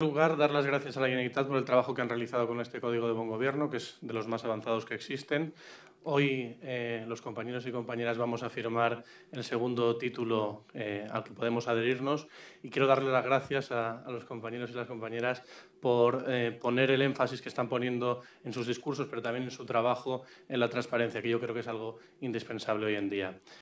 En primer lugar, dar las gracias a la Generalitat por el trabajo que han realizado con este Código de Buen Gobierno, que es de los más avanzados que existen. Hoy eh, los compañeros y compañeras vamos a firmar el segundo título eh, al que podemos adherirnos y quiero darle las gracias a, a los compañeros y las compañeras por eh, poner el énfasis que están poniendo en sus discursos, pero también en su trabajo en la transparencia, que yo creo que es algo indispensable hoy en día.